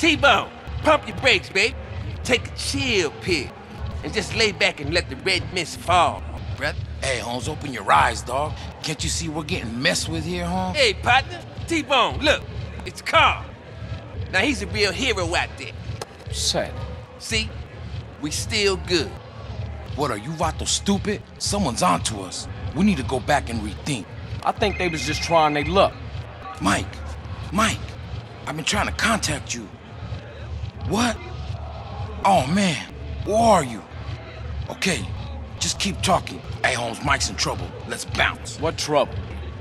T-Bone, pump your brakes, babe. Take a chill pill and just lay back and let the red mist fall, brother. Hey, Holmes, open your eyes, dog. Can't you see we're getting messed with here, Holmes? Hey, partner, T-Bone, look, it's Carl. Now he's a real hero out there. Sad. See, we still good. What, are you Vato stupid? Someone's onto us. We need to go back and rethink. I think they was just trying their luck. Mike, Mike, I've been trying to contact you. What? Oh, man, where are you? Okay, just keep talking. Hey, Holmes, Mike's in trouble. Let's bounce. What trouble?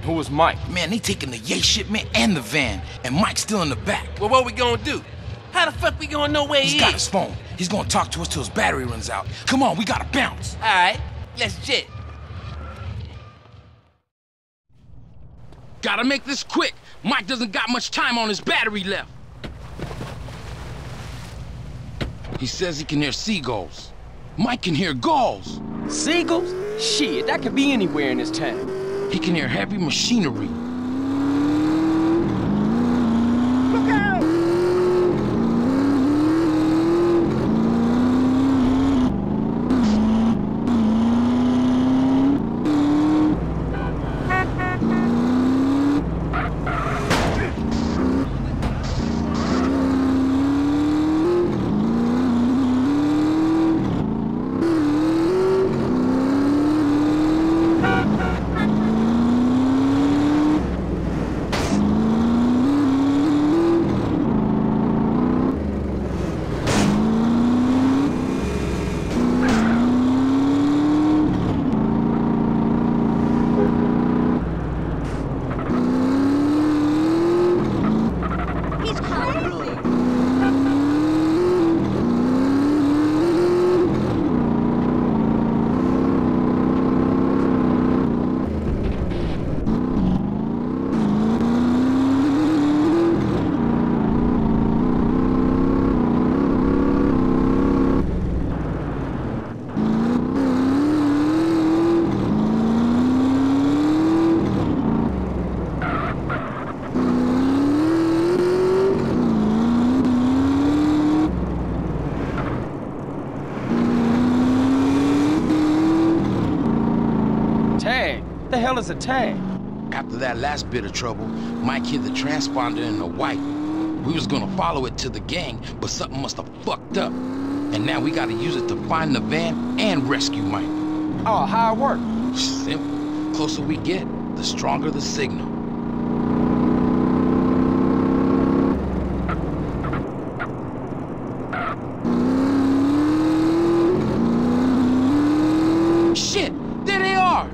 Who was Mike? Man, they taking the yay shipment and the van, and Mike's still in the back. Well, what we gonna do? How the fuck we gonna know where He's He's got is? his phone. He's gonna talk to us till his battery runs out. Come on, we gotta bounce. All right, let's jet. Gotta make this quick. Mike doesn't got much time on his battery left. He says he can hear seagulls. Mike can hear gulls. Seagulls? Shit, that could be anywhere in this town. He can hear heavy machinery. He's crazy. Tag? Is a tag? After that last bit of trouble, Mike hid the transponder in the white. We was gonna follow it to the gang, but something must have fucked up. And now we gotta use it to find the van and rescue Mike. Oh, how it work? Simple. Closer we get, the stronger the signal. Shit! There they are!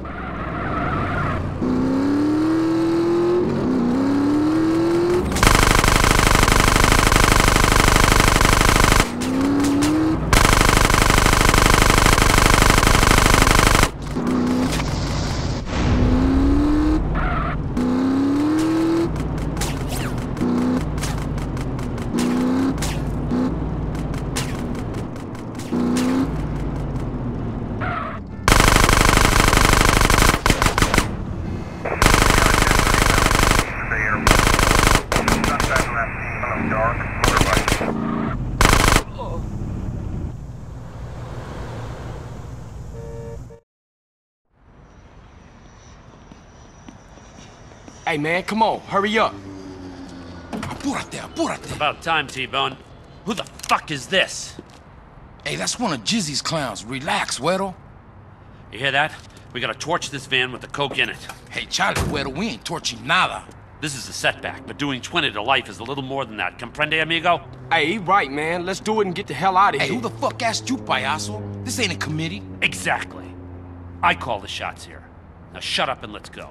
Hey man, come on, hurry up. Apúrate, apúrate. About time, T-Bone. Who the fuck is this? Hey, that's one of Jizzy's clowns. Relax, Weddle. You hear that? We gotta torch this van with the coke in it. Hey, Charlie, Weddle, we ain't torching nada. This is a setback, but doing 20 to life is a little more than that. Comprende, amigo? Hey, he right, man. Let's do it and get the hell out of Hey, here. who the fuck asked you, payaso? This ain't a committee. Exactly. I call the shots here. Now shut up and let's go.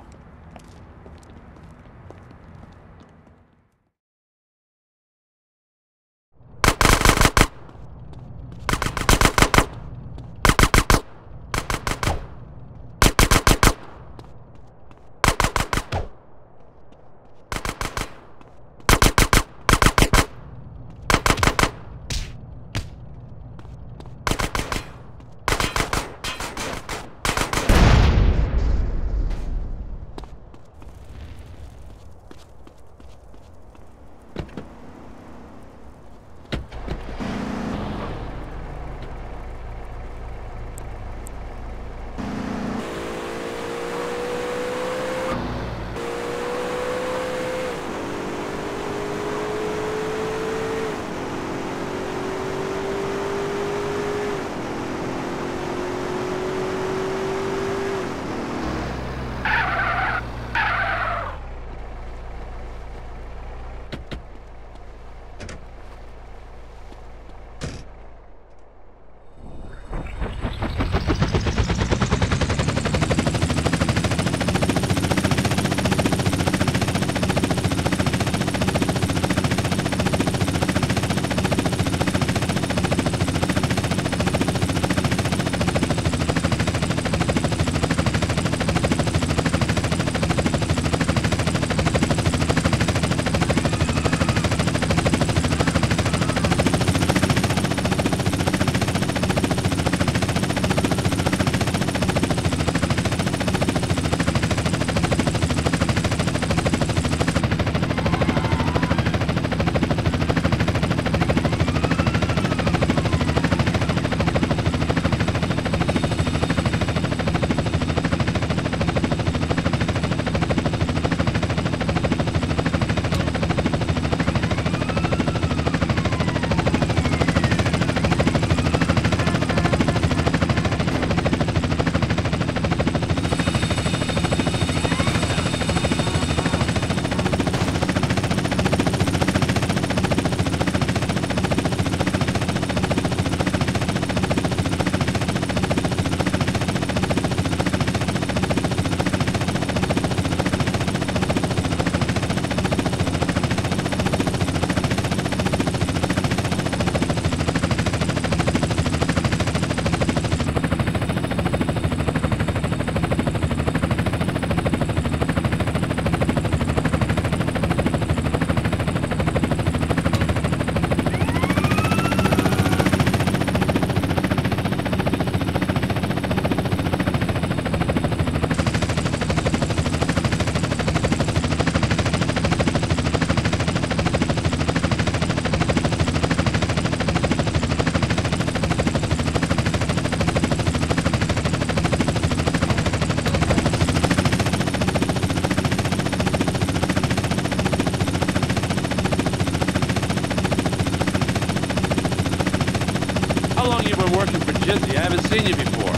Seen you before.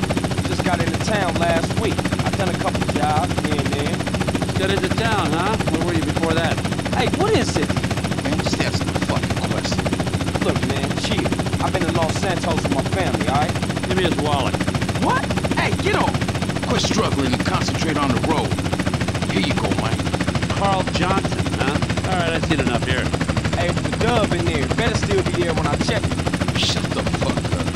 Just got into town last week. I done a couple jobs here and there. Just got into town, huh? Where were you before that? Hey, what is it? Man, just answer the fucking question. Look, man, chill. I've been in Los Santos with my family, alright? Give me his wallet. What? Hey, get off! Quit struggling and concentrate on the road. Here you go, Mike. Carl Johnson, huh? All right, I've seen enough here. Hey, the dub in there. Better still be there when I check it. Shut the fuck up.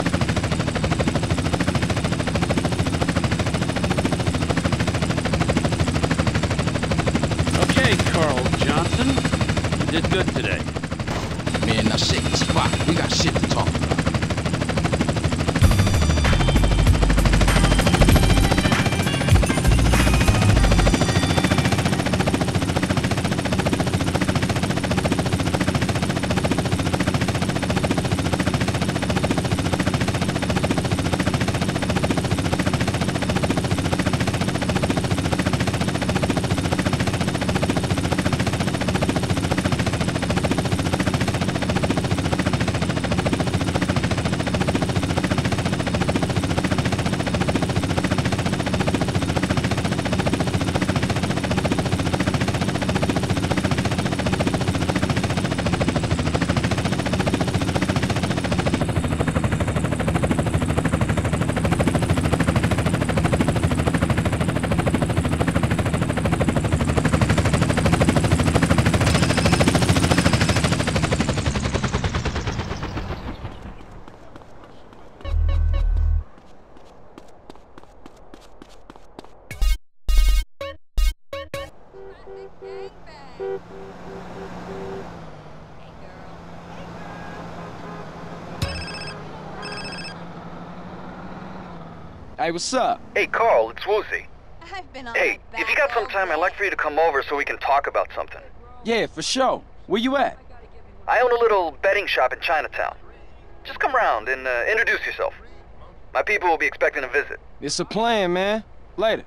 Okay, Carl Johnson. You good today. Man, now shake the spot. We got shit to talk about. Hey, what's up? Hey, Carl, it's Woozie. I've been on Hey, if you got some time, I'd like for you to come over so we can talk about something. Yeah, for sure. Where you at? I own a little betting shop in Chinatown. Just come round and uh, introduce yourself. My people will be expecting a visit. It's a plan, man. Later.